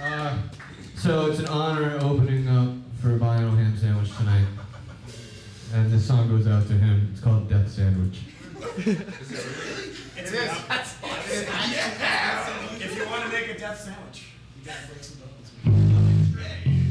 Uh, so it's an honor opening up for Vinyl Ham Sandwich tonight. And this song goes out to him. It's called Death Sandwich. It is. Yeah. If you want to make a death sandwich, you gotta break some bones.